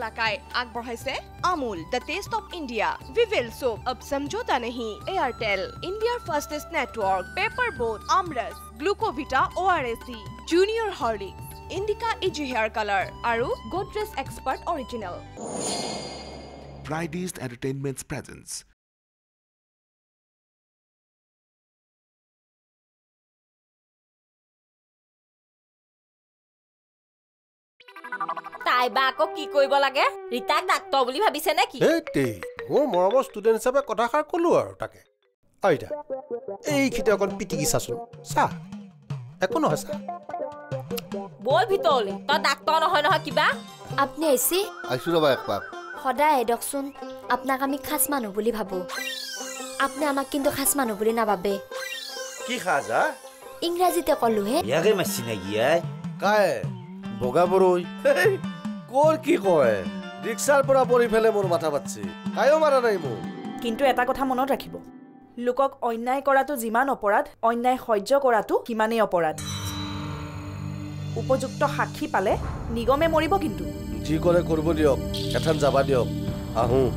কালাকাই আগবঢ়াইছে Amul the taste of India Vivel চুপ অব সমঝোতা নেহি এয়াৰটেল ইণ্ডিয়াৰ fastest network Paper Boat aamras Glucovita O' R S D junior Horlicks Indica easy hair colour আৰু Godrej expert original presence. তাই বা আকৌ কি কৰিব লাগে? ৰীতাক ডাক্তৰ বুলি ভাবিছে নে কি? মোৰ মৰমৰ ষ্টুডেণ্ট হিচাপে কথাষাৰ ক'লো আৰু তাকে। আইতা এইখিতে অকণ পিটিকি চাচোন। চা একো নহয় চা। বল ভিতৰলৈ তই ডাক্তৰ নহয় নহয় কিবা? আপুনি আহিছে? আহিছোঁ ৰ'বা একপাক সদায় আপোনাক আমি খাচ মানুহ বুলি ভাবোঁ। আপুনি আমাক কিন্তু খাচ মানুহ বুলি নাভাবে। কি হা। ইংৰাজীতে ক'লোহে মাৰছি নেকি আই? কাই? বগা বৰৈ কৰ কি কয়? ৰিক্সাৰ পৰা পৰি পেলাই মোৰ মাথা পাতছে। কায়ো মাৰা নাই মোক কিন্তু এটা কথা মনত ৰাখিব। লোকক অন্যায় কৰাটো যিমান অপৰাধ অন্যায় সহ্য কৰাটো সিমানেই অপৰাধ। উপযুক্ত সাক্ষী পালে নিগমে মৰিব কিন্তু। যি কৰে কৰিব দিয়ক এঠান যাবা দিয়ক। আহোঁ।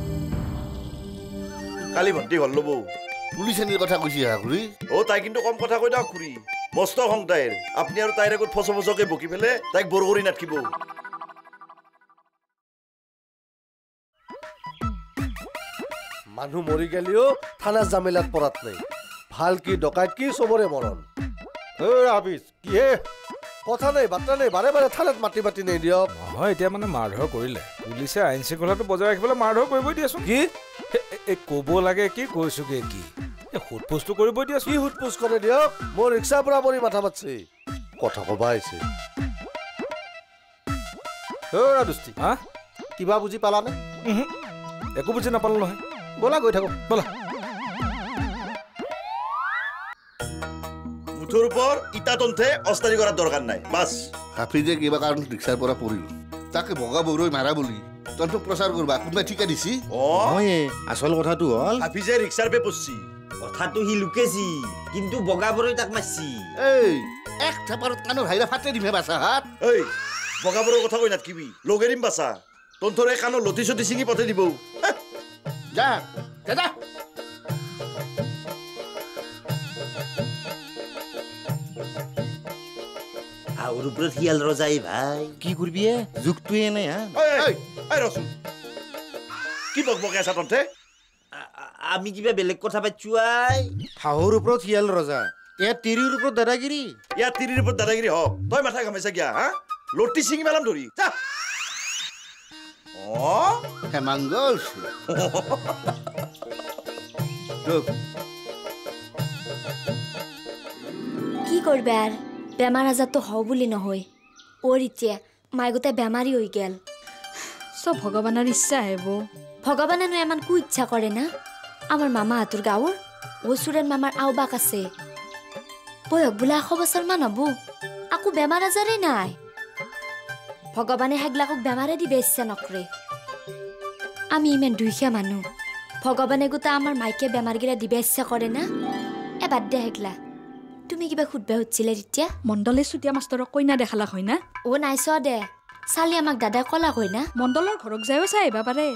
কালি ভণ্টি ঘৰ ল'ব। পুলিচ এনীৰ কথা কৈছি হা খুৰী। অ তাই কিন্তু কম কথা কৈ দিয়ক খুৰী। মস্ত খং তাইৰ। আপুনি আৰু তাইৰ আগত ফচ ফচকে বকি পেলাই তাইক বৰ কৰি নাথাকিব মানুহ মৰি গেলিও থানা জামেলাত পৰাত নাই। ভাল কি ডকাইত কি চবৰে মৰণ। কিহে কথা নাই বাৰ্তা নাই বাৰে বাৰে থানাত মাতি মাতি নাই দিয়ক। নহয় এতিয়া মানে মাৰধৰ কৰিলে। পুলিচে আইন শৃংখলাটো বজাই ৰাখিবলৈ মাৰধৰ কৰিবই দিয়াচোন। কি? এই ক'ব লাগে কি কৈছোগে কি? সোধ পোছটো কৰিবই দিয়াচোন। কি সোধ পোছ কৰে দিয়ক? মোৰ ৰিক্সাৰ পৰা পৰি মাথা পাতছে কথা কবা আহিছে। ঐ ৰাদুষ্টি হা? কিবা বুজি পালানে? একো বুজি নাপালো নহয়। ব'লা গৈ থাকো। ব'লা। মুঠৰ ওপৰ ইটা তন্থে অস্তাৰি কৰাৰ দৰকাৰ নাই বাছ। হাফিজে কিবা কাৰণত ৰিক্সাৰ পৰা পৰিল তাকে বগা বৰৈ মাৰা বুলি তন্ত্ৰক প্ৰচাৰ কৰবা কোনোবাই ঠিকা দিছি? অ। আচল কথাটো হ'ল হাফিজে ৰিক্সাৰ পে পচছি কথাটো সি লুকেছি কিন্তু বগা বৰৈ তাক মাৰছি এই এক থেপাৰত কাণৰ হাইৰা ফাটে দিমহে বাছা হাত। ঐ বগাবোৰৰ কথা কৈ নাথাকিবি লগে দিম বাচা তন্থৰে কাণৰ লটি চটি ছিঙি পঠাই দিব। যা ওপৰত শিয়াল ৰজাই ভাই। কি কৰিবি এ? যুগটোৱে এনে হা? ঐ, ঐ, ঐ, ৰচোন। কি বক বকে আছা আ- আমি কিবা বেলেগ কথা পাতিছো আই। হাঁহৰ ওপৰত শিয়াল ৰজা ইয়াত তিৰিৰ ওপৰত দাদাগিৰি। ইয়াত তিৰিৰ ওপৰত দাদাগিৰি হওক তই মাথা ঘামাইছা কিয়া হা? লটি ছিঙি পেলাম ধৰি যা। অ? হেমাংগল। কি কৰবে আৰ? বেমাৰ আজাৰটো হওঁ বুলি নহয়। অ' এতিয়া মাই গোটেই বেমাৰী হৈ গেল। চব ভগৱানৰ ইচ্ছা আহিব ভগৱানেনো ইমান কু ইচ্ছা কৰে না? আমাৰ মামাহঁতৰ গাঁৱৰ অ' চুৰেণ মামাৰ আওবাক আছে বয়স বোলে এশ বছৰমান হ'ব আকৌ বেমাৰ আজাৰেই নাই ভগৱানে সেইগিলাকক বেমাৰে দিব ইচ্ছা নকৰে আমি ইমান দুখীয়া মানুহ ভগৱানে গোটা আমাৰ মাইকে বেমাৰগিলা দিব ইচ্ছা কৰে না এ বাদ দে সেইগিলা তুমি কিবা সুধবা সুধিছিলে তেতিয়া মণ্ডলে চুতীয়া মাষ্টৰক কইনা দেখালা হয় না অ' নাই চোৱা দে চালি আমাক দাদাই কলা হয় না মণ্ডলৰ ঘৰত যায়ো চাই আহিব পাৰে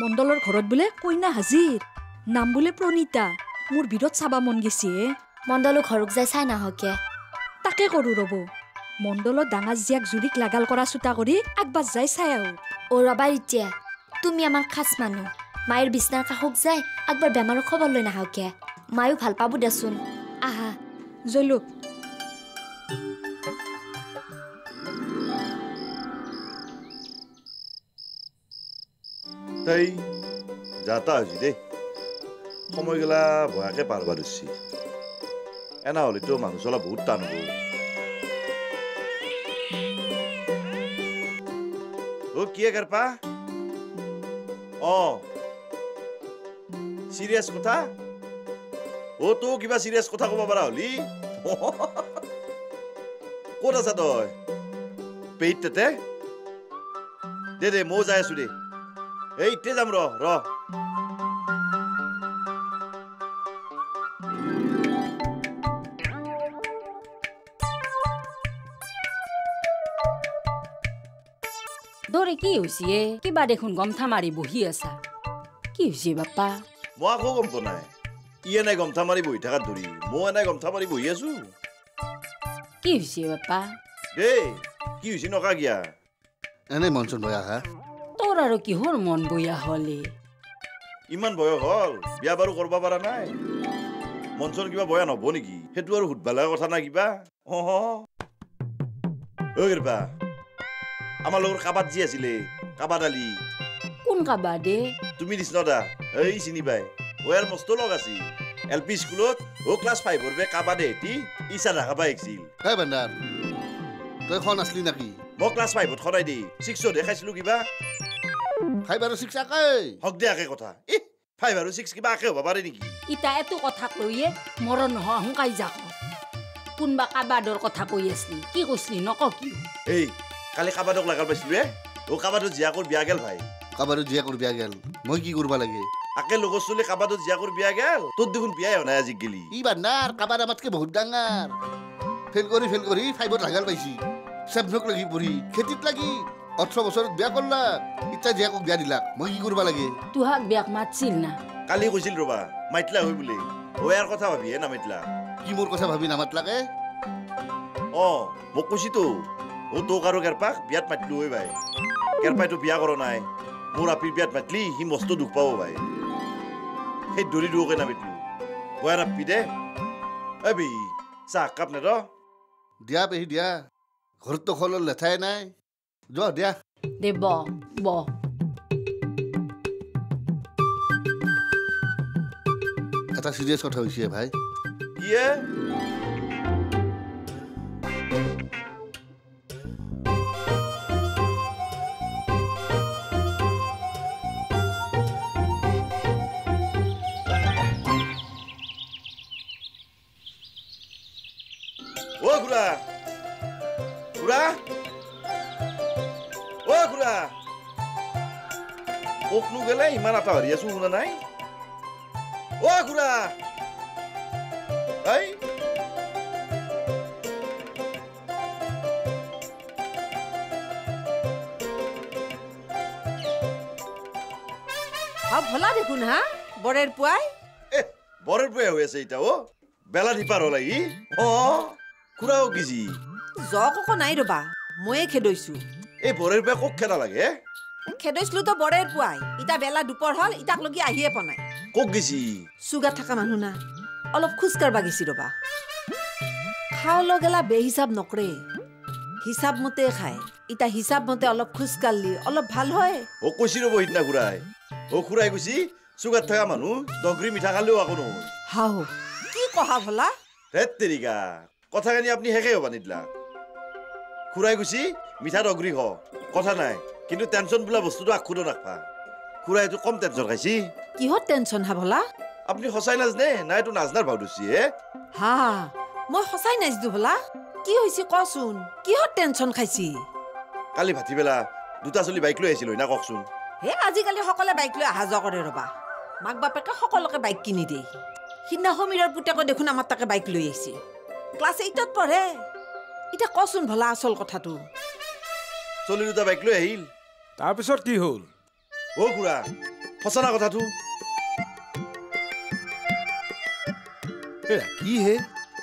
মণ্ডলৰ ঘৰত বোলে কইনা হাজিৰ নাম বোলে প্ৰণীতা। মোৰ বিৰত চাবা মন গেছি হে মণ্ডলো ঘৰক যাই চাই নাহকে তাকে কৰোঁ ৰ'ব। মণ্ডলৰ ডাঙৰ জীয়াক জুৰিক লাগাল কৰা চোতা কৰি আগবাজ যাই চাই আহো। অ' ৰবা এতিয়া তুমি আমাৰ খাচ মানুহ। মায়েৰ বিচনাৰ কাষক যাই একবাৰ বেমাৰৰ খবৰ লৈ নাহকে মায়ো ভাল পাব দেচোন। আহা। জলুক। তাই যাতা হৈছে দেই। সময়গিলা ভয়াকে পাৰবা ধৰছি এনা হ'লেতো মানুহ চলা বহুত টান হ'ব অ কিয়ে কাৰপা অ চিৰিয়াছ কথা অ তো কিবা চিৰিয়াছ কথা ক'ব পাৰা হলি ক'ত আছা তই পেইত তাতে দে দে ময়ো যাই আছো দে এই ইতে যাম ৰ ৰ দৰে কি হৈছে এ কিবা দেখোন গমঠা মাৰি বহি আছা। কি হৈছে বাপ্পা? মই আকৌ গম পোৱা নাই। ই এনেই গমঠা মাৰি বহি থকাত ধৰি মই এনেই গমঠা মাৰি বহি আছো। কি হৈছে বাপ্পা? দেই কি হৈছে নকা গিয়া? এনেই মন চন বয়া হা। তোৰ আৰু কিহৰ মন বয়া হলে? ইমান বয়স হ'ল বিয়া বাৰু কৰিব পৰা নাই। মন চন কিবা বয়া নহ'ব নেকি? সেইটো আৰু সুধবা লগা কথা নাই কিবা। অহ অ কৃপা। আমাৰ লগৰ কাবাত যি আছিলে কাবাত আলি কোন কাবা দে তুমি দিছ দা এই চিনি পাই ইয়াৰ মস্ত লগ আছিল এল পি স্কুলত অ ক্লাছ ফাইভৰ বে কাবাদে হেতি ইচ্ছা দেখাবা আহিছিল হে বান্দাৰ তই খন আছিলি নেকি মই ক্লাছ ফাইভত সদায় দেই ছিক্সত দেখাইছিলো কিবা ফাইভ আৰু ছিক্স আকাই হক দে একে কথা ই ফাইভ আৰু ছিক্স কিবা একে হ'ব পাৰে নেকি ইতা এটো কথাক লৈয়ে মৰণ নহয় হুঁকাই যাক কোনবা কাবাদৰ কথা কৈ আছিলি কি কৈছিলি নক কি এই কালি কাবাদক লাগাল পাইছিলো হে অ কাবাদত জীয়াকৰ বিয়া গেল ভাই। কাবাৰো জীয়া কৰি বিয়া গেল। মই কি কৰিব লাগে? আকে লগৰ চলি কাবাদত জীয়াকৰ বিয়া গেল। তোৰ দেখোন বিয়াই হোৱা নাই আজি গেলি। ই বান্দাৰ কাবাৰ আমাতকে বহুত ডাঙৰ। ফেল কৰি ফেল কৰি ফাইভত লাগাল পাইছি। চেভনক লাগি পঢ়ি খেতিত লাগি ওঠৰ বছৰত বিয়া কৰলাক এতিয়া জীয়াকক বিয়া দিলাক মই কি কৰিব লাগে? তোহাক বিয়াক মাতছিল না। কালি কৈছিল ৰবা মাইতলা হৈ বোলে। অ ইয়াৰ কথা ভাবিহে নামাইতলা কি মোৰ কথা ভাবি নামাতলাকে? অ মোক কৈছিতো অ তোক আৰু কেৰপাক বিয়াত মাতিলো ঐ ভাই কেৰপাইতো বিয়া কৰা নাই। মোৰ আপিৰ বিয়াত মাতলি সি মস্ত দুখ পাব ভাই সেই দৰি দুৱকে নামাতিলো। বয়া নাপি দে। এ বি চাহ কাপ নে ৰ দিয়া পেহী দিয়া। ঘৰততো খলৰ লেঠাই নাই। যোৱা দিয়া। দে ব ব। এটা চিৰিয়াছ কথা হৈছে ভাই। কি ভলা দেখোন হা বৰেৰ পুৱাই এ বৰৰ পৰা হৈ আছে এতিয়া অ বেলা দিপাৰ হ'ল আহি অ খুৰাও কিজি জক নাই ৰবা ময়ে খেদৈছো এই বৰৰ পৰা কক খেদা লাগে খেদৈছিলো তো বৰেৰ পুৱাই। ইতা বেলা দুপৰ হ'ল ইতাক লগি আহিয়ে পোৱা নাই। কক গেছি? চুগাৰ থকা মানুহ না। অলপ খোজ কাঢ়বা গেছি ৰবা। খাওঁল গেলা বেহিচাপ নকৰে। হিচাপ মতে খায়। ইতা হিচাপ মতে অলপ খোজ কাঢ়লি অলপ ভাল হয়। অ কৈছি ৰ'ব সিদিনা খুৰাই। অ খুৰাই কৈছি চুগাৰ থকা মানুহ দগৰি মিঠা খালেও একো নহয়। হাও কি কহা ভলা? ধেত তেৰিকা কথাখিনি আপুনি শেষে হ'ব নিদিলা। খুৰাই কৈছি মিঠা দগৰি খ কথা নাই। কিন্তু টেনচন বোলা বস্তুটো আখুদো নাখবা খুৰাই এইটো কম টেনচন খাইছি। কিহত টেনচন হা ভলা আপুনি সঁচাই নাজনে? নাই এইটো নাজনাৰ ভাও ধৰছি হে। হা মই সঁচাই নাজিছো ভলা কি হৈছে কচোন? কিহত টেনচন খাইছি? কালি ভাটিবেলা দুটা চলি বাইক লৈ আহিছিল না কওকচোন। হে আজিকালি সকলোৱে বাইক লৈ অহা যোৱা কৰে ৰবা। মাক বাপেকে সকলোকে বাইক কিনি দিয়ে। সিদিনা সমীৰৰ পুতেকে দেখোন আমাৰ তাকে বাইক লৈ আহিছে। ক্লাছ এইটত পঢ়ে। এতিয়া কচোন ভলা আচল কথাটো। চলি দুটা বাইক লৈ আহিল। তাৰপিছত কি হ'ল? অ খুৰা সঁচা না কথাটো কি হে?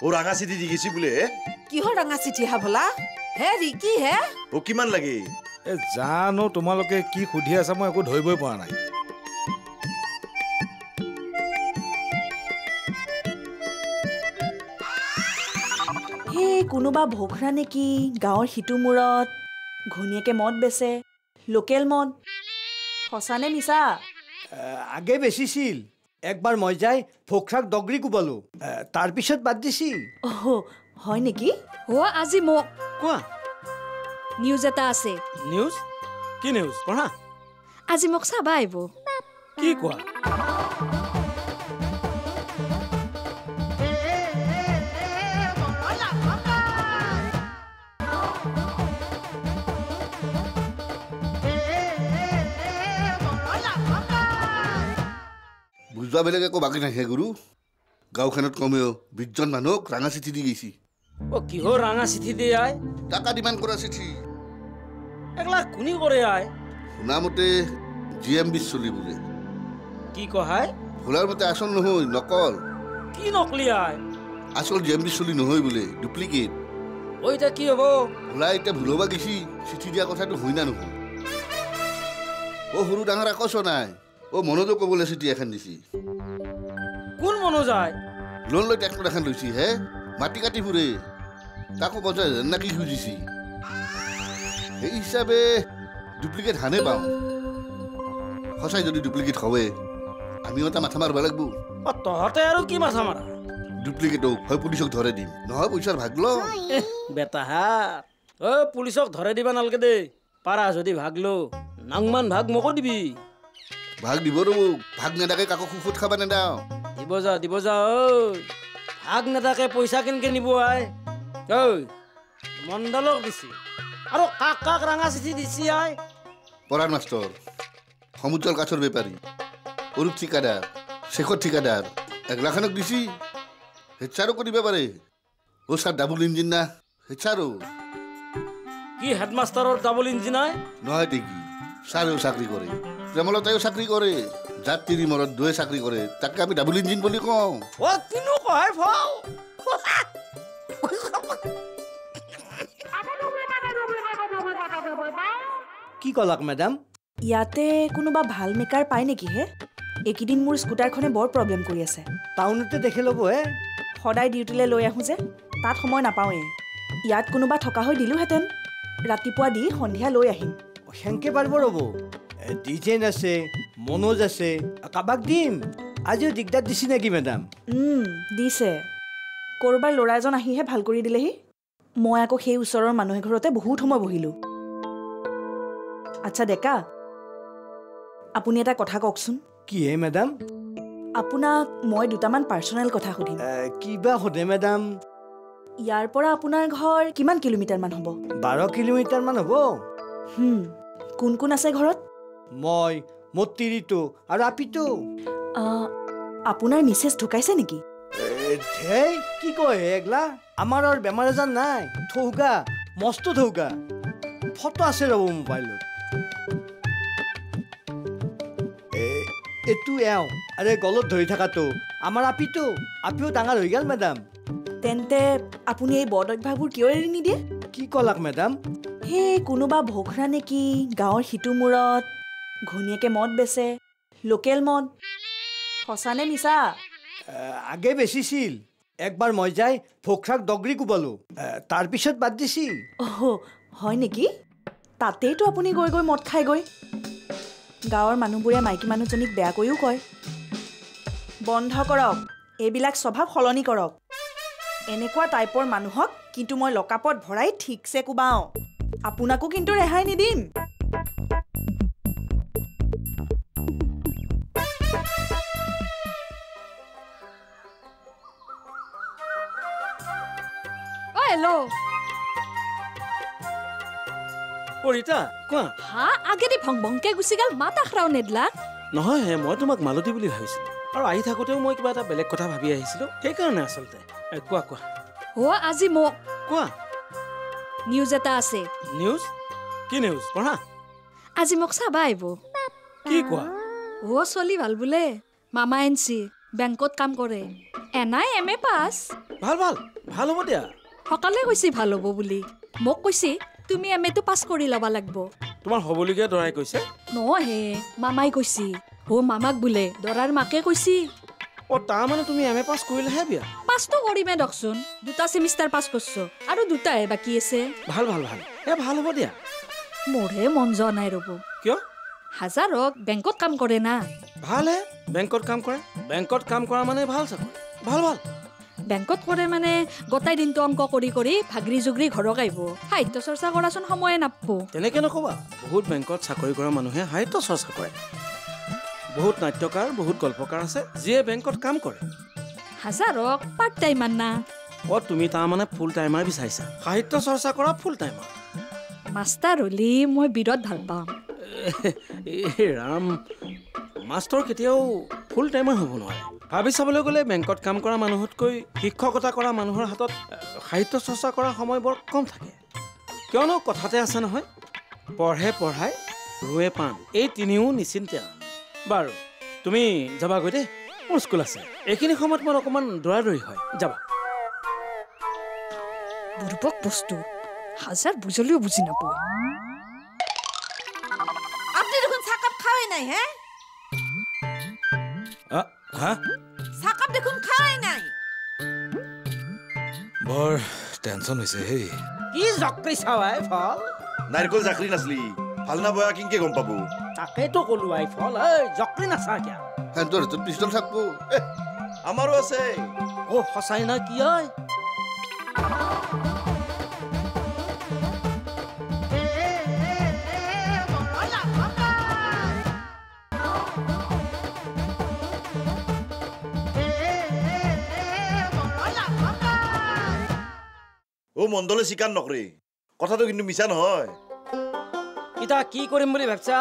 অ ৰাঙা চিঠি দি গৈছি বোলে। হে কিহৰ ৰঙা চিঠি হা ভলা? হে ৰিকি হে? অ কিমান লাগে? এ জানো তোমালোকে কি সুধি আছা মই একো ধৰিবই পৰা নাই। কোনোবা ভোখৰা নেকি গাঁৱৰ সিটো মূৰত ঘৈণীয়েকে মদ বেচে। লোকেল মদ। সঁচানে মিছা? আগে বেচিছিল একবাৰ মই যাই ফোকৰাক দগৰি কোবালো। তাৰপিছত বাদ দিছি অহ হয় নেকি? অ আজি মোক কোৱা? নিউজ এটা আছে। নিউজ? কি নিউজ? পঢ়া। আজি মোক চাবা আহিব কি কোৱা? বুজোৱা বেলেগ একো বাকী নাহে গুৰু। গাঁওখনত কমেও বিশজন মানুহক ৰাঙা চিঠি দি গৈছি। অ কিহৰ ৰাঙা চিঠি দিয়ে আই? টাকা ডিমাণ্ড কৰা চিঠি। একলা কোনি কৰে আই? শুনামতে জি এম বি চলি বোলে। কি কহাই? ভোলাৰ মতে আচল নহয় নকল। কি নকলি আই? আচল জি এম বি চলি নহয় বোলে ডুপ্লিকেট। ঐ এতিয়া কি হ'ব? ভোলা এতিয়া ভুল হ'বা গেছি চিঠি দিয়া কথাটো হয় না নহয়। অ সৰু ডাঙৰ আকচ নাই। অ মনোজক ক'বলৈ চিঠি এখন দিছি। কোন মনোজ আই লোন লৈ ট্ৰেক্টৰ এখন লৈছি হে? মাটি কাটি ফুৰে। তাকো পঞ্চাছ হাজাৰ নাকি খুজিছি? সেই হিচাপে ডুপ্লিকেট হানে পাওঁ। সঁচাই যদি ডুপ্লিকেট হয় আমিও এটা মাথা মাৰিব লাগিব। তহঁতে আৰু কি মাথা মাৰা? ডুপ্লিকেটক হয় পুলিচক ধৰে দিম। নহয় পইচাৰ ভাগ ল বেটাহাত অ পুলিচক ধৰে দিবা নালাগে দেই। পাৰা যদি ভাগ লো নাংমান ভাগ মোকো দিবি। ভাগ দিব ৰ'ব ভাগ নেদাকে কাকো সুখত খাব নেদাওঁ। দিব যা দিব যা ঐ। ভাগ নেতাকে পইচা কেনেকে নিব আই? ঐ মণ্ডলক দিছি। আৰু কাক কাক ৰাঙা চিঠি দিছি আই? পৰাণ মাষ্টৰ সমুদ্ৰৰ কাঠৰ বেপাৰী অৰূপ ঠিকাদাৰ শেখৰ ঠিকাদাৰ এগলাখানক দিছি। হেডচাৰো কৰিব পাৰে। অ' ছাৰ ডাবুল ইঞ্জিন না? হেডচাৰো কি হেডমাষ্টাৰৰ ডাবল ইঞ্জিন আই? নহয় দেখি ছাৰেও চাকৰি কৰে। প্ৰেমলতাইও চাকৰি কৰে জাত তিৰি মৰত দুয়ে চাকৰি কৰে তাকে আমি ডাবুল ইঞ্জিন বুলি কওঁ কিনো কি ক'লাক মেডাম ইয়াতে কোনোবা ভাল মেকাৰ পায় নেকি হে এইকেইদিন মোৰ স্কুটাৰখনে বৰ প্ৰব্লেম কৰি আছে টাউনতে দেখি ল'ব হে সদায় ডিউটিলৈ লৈ আহোঁ যে তাত সময় নাপাওঁৱেই ইয়াত কোনোবা থকা হৈ দিলোহেঁতেন ৰাতিপুৱা দি সন্ধিয়া লৈ আহিম সেনকে পাৰিব ৰ'ব ডিজেন আছে মনোজ আছে কাৰোবাক দিম। আজিও দিগদাৰ দিছি নেকি মেডাম? দিছে। ক'ৰবাৰ ল'ৰা এজন আহিহে ভাল কৰি দিলেহি। মই আকৌ সেই ওচৰৰ মানুহ এঘৰতে বহুত সময় বহিলোঁ। আচ্ছা ডেকা আপুনি এটা কথা কওকচোন। কি হে মেডাম? আপোনাক মই দুটামান পাৰ্চনেল কথা সুধিম। কিবা সোধে মেডাম? ইয়াৰ পৰা আপোনাৰ ঘৰ কিমান কিলোমিটাৰমান হ'ব? বাৰ কিলোমিটাৰমান হ'ব। কোন কোন আছে ঘৰত? মই মোৰ তিৰিটো আৰু আপিটো। আপোনাৰ মিছেছ ঢুকাইছে নেকি? কি কয় এগলা আমাৰ আৰু বেমাৰ আজাৰ নাই। থৌকা মস্ত থৌকা ফটো আছে ৰ'ব মোবাইলত। এইটো এওঁ আৰে গলত ধৰি থকাটো। আমাৰ আপিটো আপিও ডাঙৰ হৈ গ'ল মেডাম। তেন্তে আপুনি এই বদ অভ্যাসবোৰ কিয় এৰি নিদিয়ে? কি ক'লাক মেডাম? সেই কোনোবা ভোখৰা নেকি গাঁৱৰ সিটো মূৰত ঘৈণীয়েকে মদ বেচে লোকেল মদ। সঁচানে মিছা? আগে বেচিছিল। একবাৰ মই যাই ভোকৰাক দগৰি কোবালো। তাৰপিছত বাদ দিছি অহ হয় নেকি? তাতেইতো আপুনি গৈ গৈ মদ খাইগৈ গাঁৱৰ মানুহবোৰে মাইকী মানুহজনীক বেয়াকৈও কয়। বন্ধ কৰক। এইবিলাক স্বভাৱ সলনি কৰক। এনেকুৱা টাইপৰ মানুহক কিন্তু মই লকাপত ভৰাই ঠিকছে কোবাওঁ। আপোনাকো কিন্তু ৰেহাই নিদিম। অ হেল্ল' অ ৰীতা কোৱা? হা আগেদি ভং ভংকে গুচি গ'ল মাত আখৰাও নেদলা। নহয় হে মই তোমাক মালতী বুলি ভাবিছিলোঁ। আৰু আহি থাকোঁতেও মই কিবা এটা বেলেগ কথা ভাবি আহিছিলোঁ। সেইকাৰণে আচলতে। কোৱা কোৱা। অ আজি মোক কোৱা? নিউজ এটা আছে। নিউজ? কি নিউজ? পঢ়া। আজি মোক চাবা আহিব কি কোৱা? অ চলি ভাল বোলে। মামা এন চি বেংকত কাম কৰে। এনাই এম এ পাছ। ভাল ভাল। ভাল হ'ব দিয়া। সকালে কৈছি ভাল হ'ব বুলি। মোক কৈছি তুমি এম এটো পাছ কৰি ল'বা লাগব। তোমাৰ হ'বলগীয়া দৰাই কৈছে? নহে মামাই কৈছি। অ মামাক বোলে দৰাৰ মাকে কৈছি। অ তাৰমানে তুমি এম এ পাছ কৰিলেহে বিয়া? পাছটো কৰিমে দকচোন। দুটা ছেমিষ্টাৰ পাছ কৰছো আৰু দুটাহে বাকী আছে। ভাল ভাল ভাল। এ ভাল হ'ব দিয়া। মোৰহে মন যোৱা নাই ৰ'ব। কিয়? হাজাৰক বেংকত কাম কৰে না। ভাল হে বেংকত কাম কৰে? বেংকত কাম কৰা মানে ভাল চাকৰি ভাল ভাল। বেংকত কৰে মানে গোটাই দিনটো অংক কৰি কৰি ভাগৰি জুগৰি ঘৰক আহিব। সাহিত্য চৰ্চা কৰাচোন সময়ে নাপব তেনেকে নক'বা। বহুত বেংকত চাকৰি কৰা মানুহে সাহিত্য চৰ্চা কৰে। বহুত নাট্যকাৰ বহুত গল্পকাৰ আছে যিয়ে বেংকত কাম কৰে। হাজাৰক পাৰ্ট টাইম না। অ তুমি তাৰমানে ফুল টাইমাৰ বিচাৰিছা। সাহিত্য চৰ্চা কৰা ফুল টাইমাৰ মাষ্টাৰ হ'লি মই বিৰাট ভাল পাওঁ ৰাম মাষ্টৰ কেতিয়াও ফুল টাইমাৰ হ'ব নোৱাৰে। ভাবি চাবলৈ গ'লে বেংকত কাম কৰা মানুহতকৈ শিক্ষকতা কৰা মানুহৰ হাতত সাহিত্য চৰ্চা কৰা সময় বৰ কম থাকে। কিয়নো কথাতে আছে নহয় পঢ়ে পঢ়াই ৰুৱে পাণ এই তিনিও নিশ্চিন্তে বাৰু তুমি যাবাগৈ দেই মোৰ স্কুল আছে। এইখিনি সময়ত মোৰ অকণমান দৌৰা দৌৰি হয় যাবা। বুৰ্বক বস্তু হাজাৰ বুজলিও বুজি নাপায় চাহকাপ খাওয়াই নাই হে আ, হা চাহকাপ দেখোন খাওয়াই নাই বৰ টেনচন হৈছে হেই কি জক্ৰি চাৱাই ফল নাৰিকল জাকৰি নাচলি ভাল না বয়া কিনকে গম পাব তাকেতো ক'লো আই ফল ঐ জক্ৰি নাচা কিয়া থাকব আমাৰো আছে অ সঁচাই না কি ঐ অ মণ্ডলে স্বীকাৰ নকৰে। কথাটো কিন্তু মিছা নহয়। ইতা কি কৰিম বুলি ভাবছা?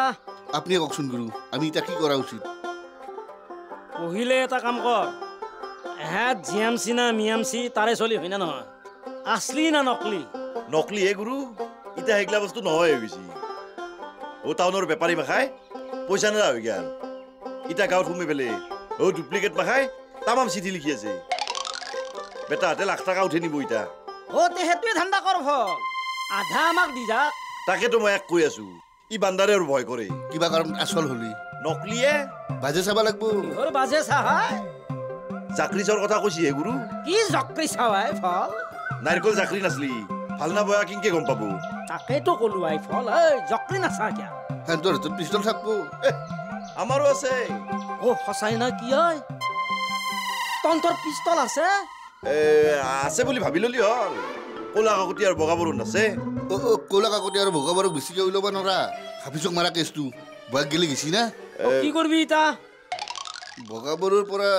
আপুনি কওকচোন গুৰু আমি এতিয়া কি কৰা উচিত? পঢ়িলে এটা কাম কৰ। এহেঁত জি এম চি না মি এম চি তাৰে চলি হয় না নহয়? আছলি না নকলি? নকলি হে গুৰু এতিয়া সেইগিলা বস্তু নহয় হৈ গৈছে অ টাউনৰ বেপাৰী মাখাই পইচা নেদা হৈ গেল এতিয়া গাঁৱত সোমাই পেলাই অ ডুপ্লিকেট মাখাই তামাম চিঠি লিখি আছে। বেটাহঁতে লাখ টকা উঠাই নিব এতিয়া অ তে সেইটোৱে ধান্দা কৰ ফল। আধা আমাক দি যাক। তাকেতো মই এক কৈ আছো। ই বান্দাৰে আৰু ভয় কৰে। কিবা কাৰণ আচল হলি। নকলিয়ে। বাজে চাব লাগব। কিহৰ বাজে চাহাই জাকৰি চৰ কথা কৈছি হে গুৰু। কি জক্ৰি চাৱাই ফল? নাৰিকল জাকৰি নাচলি ভাল না বয়া কিনকে গম পাব? তাকেতো ক'লো আই ফল। ঐ জক্ৰি নাচা কিয়া সিহঁতৰ হাতত পিষ্টল থাকব। আমাৰো আছে। অ সঁচাই না কি ঐ তন্তৰ পিষ্টল আছে? আছে বুলি ভাবি ললি হল ক'লা কাকতি আৰু বগা বৰুণ আছে। ক'লা কাকতি আৰু ভগৱানক বেছিকে ওলাব নোৱাৰা। হাফিচক মাৰা কেছটো। বয়াক গেলি গেছি না? কি কৰবি ইতা? বগা বৰুৰ পৰা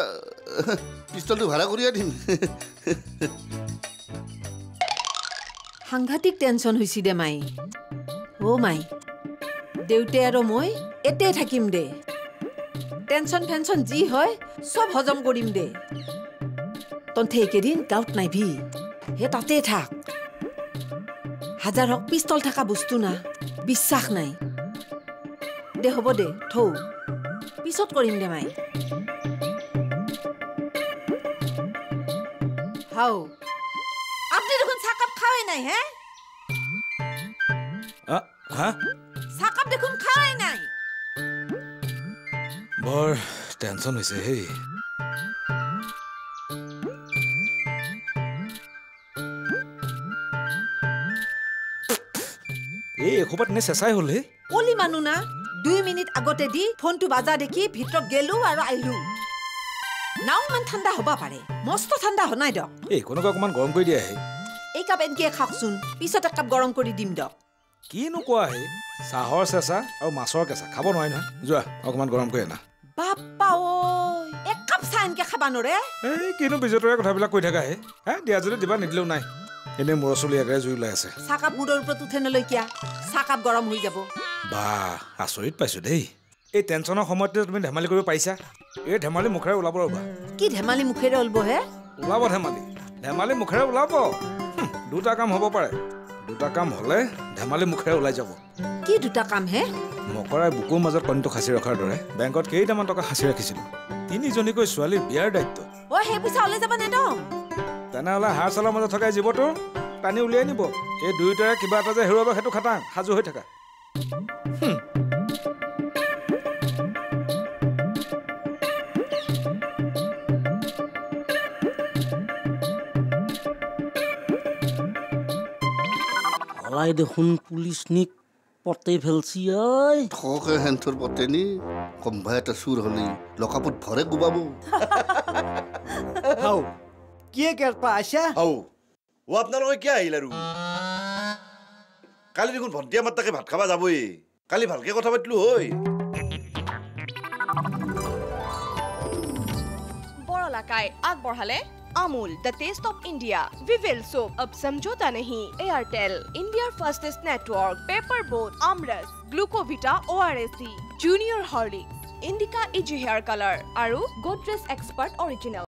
পিষ্টলটো ভাড়া কৰিয়ে দিম। সাংঘাতিক টেনচন হৈছি দে মাই। অ' মাই। দেউতে আৰু মই এতে থাকিম দে। টেনচন ফেনচন যি হয় চব হজম কৰিম দে। তন্থে এইকেইদিন গাঁৱত নাইভি হে তাতে থাক। হাজাৰ হওক পিষ্টল থকা বস্তু না বিশ্বাস নাই। দে হ'ব দে থৌ। পিছত কৰিম দে মাই। হাও। আপুনি দেখোন চাহকাপ খাওয়াই নাই হে? চাহকাপ দেখোন খাওয়াই নাই। বৰ টেনচন হৈছে হেই। এসোপাত এনে চেঁচাই হ'ল হে অলি মানুহ না দুই মিনিট আগতে দি ফোনটো বাজা দেখি ভিতৰত গেলো আৰু আহিলো। নাও ইমান ঠাণ্ডা হ'ব পাৰে মস্ত ঠাণ্ডা হোৱা নাই দক এই কোনোবা অকণমান গৰম কৰি দিয়া হে এই কাপ এনেকৈ খাওকচোন পিছত এক কাপ গৰম কৰি দিম দক কিনো কোৱা হে চাহৰ চেঁচা আৰু মাছৰ কেঁচা খাব নোৱাৰি নহয়। যোৱা অকণমান গৰম কৰি আনা। বাপ্পা ঐ এক কাপ চাহ এনেকৈ খাবা নৰে? এই কিনো বিজতৰে কথাবিলাক কৈ থাকা হে দিয়া যদি দিবা নিদিলেও নাই। এনেই মূৰৰ চুলি একেৰে জুই ওলাই আছে। চাহকাপ মূৰৰ ওপৰত উঠে নলৈকিয়া চাহকাপ গৰম হৈ যাব। বা আচৰিত পাইছো দেই। এই টেনচনৰ সময়তে তুমি ধেমালি কৰিব পাৰিছা এই ধেমালি মুখেৰে ওলাব ৰ'বা। কি ধেমালি মুখেৰে ওলব হে? ওলাব ধেমালি। ধেমালি মুখেৰে ওলাব? দুটা কাম হ'ব পাৰে। দুটা কাম হ'লে ধেমালি মুখেৰে ওলাই যাব। কি দুটা কাম হে? মকৰাই বুকুৰ মাজত কণীটো সাঁচি ৰখাৰ দৰে বেংকত কেইটামান টকা সাঁচি ৰাখিছিলোঁ। তিনিজনীকৈ ছোৱালীৰ বিয়াৰ দায়িত্ব। অ সেই পইচা ওলাই যাব নেদম তেনেহ'লে হাৰ চালৰ মাজত থকা এই জীৱটো টানি উলিয়াই নিব। এই দুয়োটাৰে কিবা এটা যে হেৰুৱাব সেইটো খাটাং সাজু হৈ থাকা। হলাই দেখোন পুলিচ নিক পতে ফেলছি ঐ থকে হেন্থৰ পতেনি কম্ভা এটা চুৰ হলি লকাপত ভৰে কোবাব। কিয়ে কেৰপা আইছা আও ও আপোনালোকে কিয় আহিল আৰু কালি দেখোন ভণ্টি আমাৰ তাকে ভাত খাবা যাবই কালি ভালকে কথা পাতিলো হৈ বৰলাকাই আগবঢ়ালে Amul the taste of India Vivel চোপ অব সমঝোতা নেহি এয়ারটেল ইণ্ডিয়াৰ fastest network Paper Boat aamras Glucovita O' R S D junior Horlicks Indica easy hair colour আৰু গোদৰেজ এক্সপাৰ্ট অৰিজিনেল